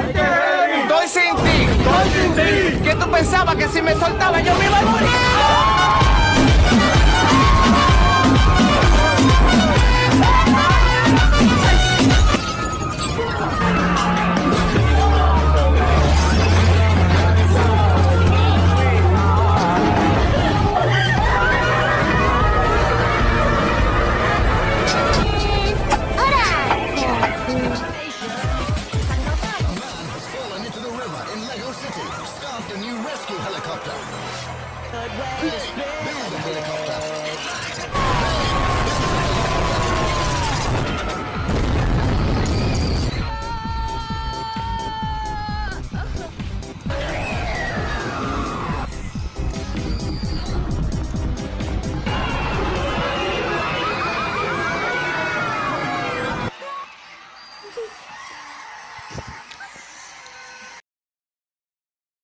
Estoy sin ti. Estoy sin ti. ¿Qué tú pensabas que si me soltaba yo me iba a morir? Captain staffed a new rescue helicopter. Big, big helicopter.